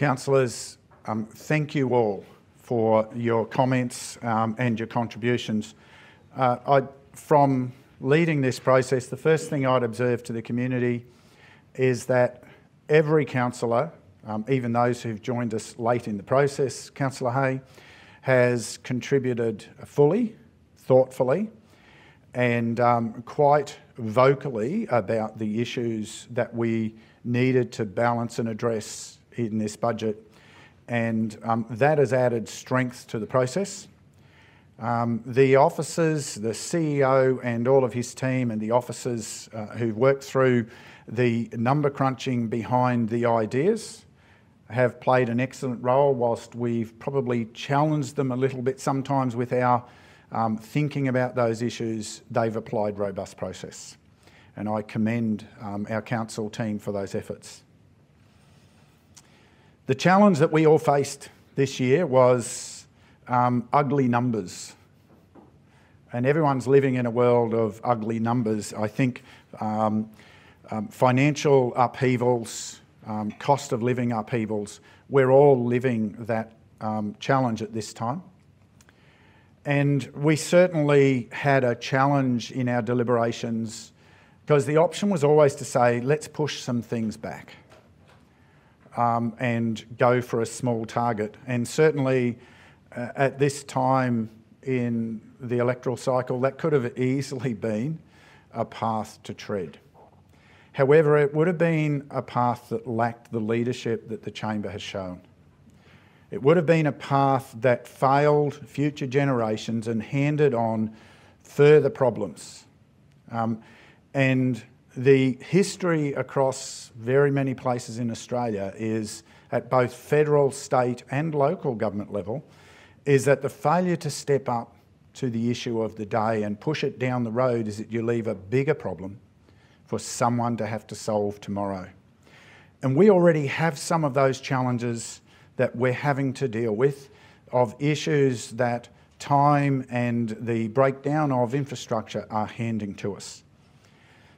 Councillors, um, thank you all for your comments um, and your contributions. Uh, I, from leading this process, the first thing I'd observe to the community is that every councillor, um, even those who've joined us late in the process, Councillor Hay, has contributed fully, thoughtfully, and um, quite vocally about the issues that we needed to balance and address in this budget. And um, that has added strength to the process. Um, the officers, the CEO and all of his team and the officers uh, who've worked through the number crunching behind the ideas have played an excellent role whilst we've probably challenged them a little bit sometimes with our um, thinking about those issues, they've applied robust process. And I commend um, our council team for those efforts. The challenge that we all faced this year was um, ugly numbers. And everyone's living in a world of ugly numbers. I think um, um, financial upheavals, um, cost of living upheavals, we're all living that um, challenge at this time. And we certainly had a challenge in our deliberations because the option was always to say, let's push some things back um, and go for a small target. And certainly uh, at this time in the electoral cycle, that could have easily been a path to tread. However, it would have been a path that lacked the leadership that the chamber has shown. It would have been a path that failed future generations and handed on further problems. Um, and the history across very many places in Australia is at both federal, state, and local government level is that the failure to step up to the issue of the day and push it down the road is that you leave a bigger problem for someone to have to solve tomorrow. And we already have some of those challenges that we're having to deal with of issues that time and the breakdown of infrastructure are handing to us.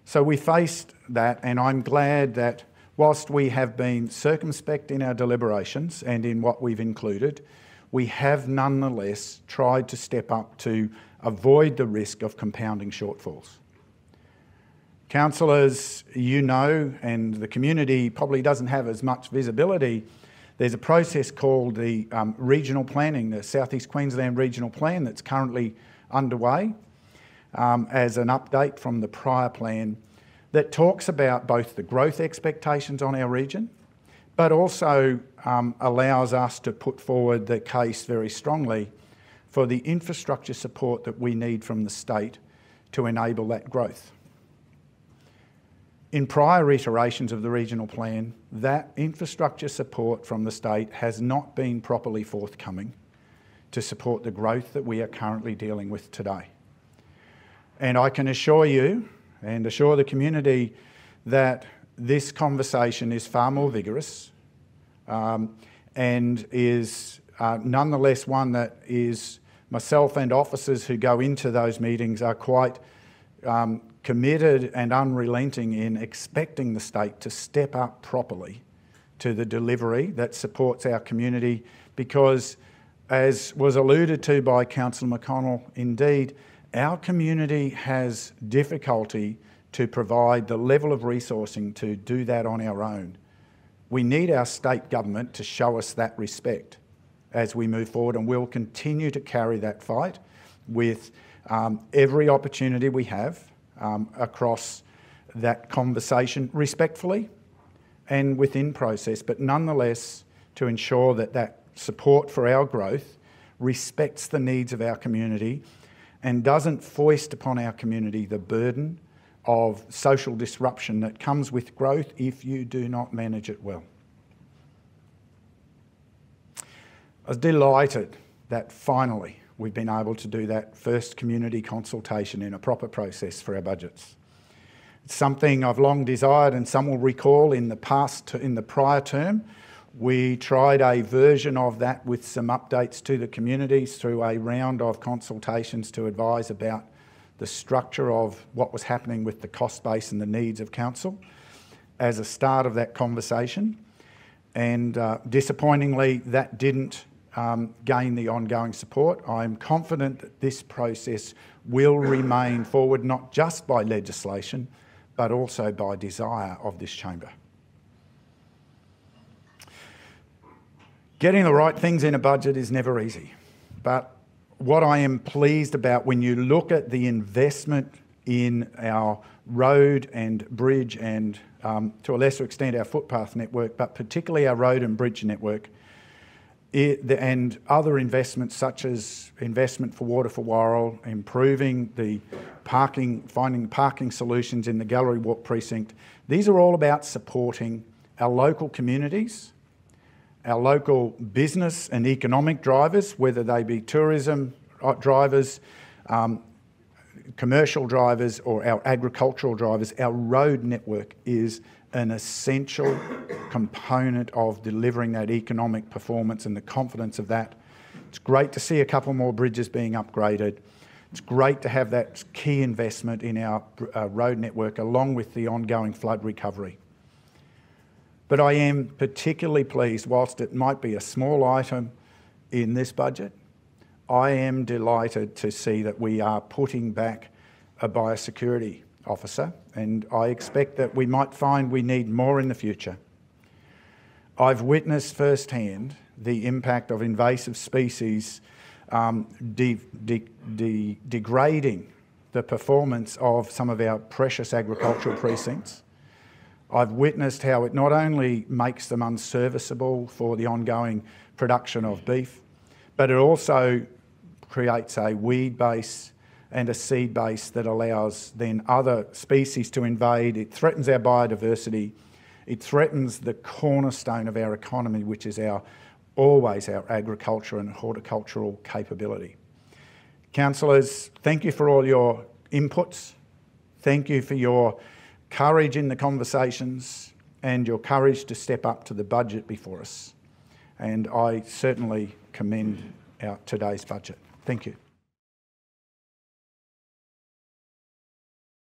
So we faced that, and I'm glad that whilst we have been circumspect in our deliberations and in what we've included, we have nonetheless tried to step up to avoid the risk of compounding shortfalls. Councillors, you know, and the community probably doesn't have as much visibility there's a process called the um, regional planning, the Southeast Queensland Regional Plan that's currently underway um, as an update from the prior plan that talks about both the growth expectations on our region, but also um, allows us to put forward the case very strongly for the infrastructure support that we need from the state to enable that growth. In prior iterations of the regional plan, that infrastructure support from the state has not been properly forthcoming to support the growth that we are currently dealing with today. And I can assure you and assure the community that this conversation is far more vigorous um, and is uh, nonetheless one that is myself and officers who go into those meetings are quite um, committed and unrelenting in expecting the state to step up properly to the delivery that supports our community because, as was alluded to by Councillor McConnell, indeed, our community has difficulty to provide the level of resourcing to do that on our own. We need our state government to show us that respect as we move forward, and we'll continue to carry that fight with um, every opportunity we have um, across that conversation respectfully and within process, but nonetheless to ensure that that support for our growth respects the needs of our community and doesn't foist upon our community the burden of social disruption that comes with growth if you do not manage it well. I was delighted that finally we've been able to do that first community consultation in a proper process for our budgets. It's something I've long desired, and some will recall in the past, in the prior term, we tried a version of that with some updates to the communities through a round of consultations to advise about the structure of what was happening with the cost base and the needs of council as a start of that conversation. and uh, disappointingly, that didn't um, gain the ongoing support. I'm confident that this process will remain forward not just by legislation, but also by desire of this chamber. Getting the right things in a budget is never easy, but what I am pleased about when you look at the investment in our road and bridge and um, to a lesser extent our footpath network, but particularly our road and bridge network, it, and other investments such as investment for Water for Warrill, improving the parking, finding parking solutions in the Gallery Walk precinct. These are all about supporting our local communities, our local business and economic drivers, whether they be tourism drivers, um, commercial drivers or our agricultural drivers, our road network is an essential component of delivering that economic performance and the confidence of that. It's great to see a couple more bridges being upgraded. It's great to have that key investment in our uh, road network along with the ongoing flood recovery. But I am particularly pleased, whilst it might be a small item in this budget, I am delighted to see that we are putting back a biosecurity officer, and I expect that we might find we need more in the future. I've witnessed firsthand the impact of invasive species um, de de de degrading the performance of some of our precious agricultural precincts. I've witnessed how it not only makes them unserviceable for the ongoing production of beef, but it also creates a weed base and a seed base that allows then other species to invade. It threatens our biodiversity. It threatens the cornerstone of our economy, which is our always our agriculture and horticultural capability. Councillors, thank you for all your inputs. Thank you for your courage in the conversations and your courage to step up to the budget before us. And I certainly commend our today's budget. Thank you.